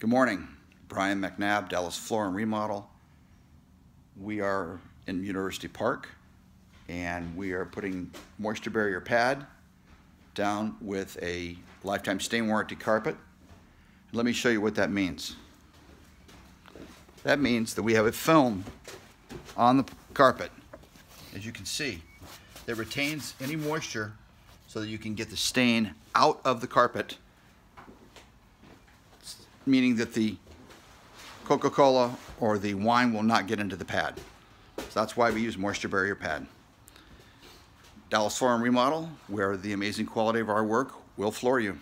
Good morning. Bryan McNabb, Dallas Floor and Remodel. We are in University Park and we are putting moisture barrier pad down with a lifetime stain warranty carpet. Let me show you what that means. That means that we have a film on the carpet, as you can see, that retains any moisture so that you can get the stain out of the carpet, meaning that the Coca-Cola or the wine will not get into the pad. So that's why we use moisture barrier pad. Dallas and Remodel, where the amazing quality of our work will floor you.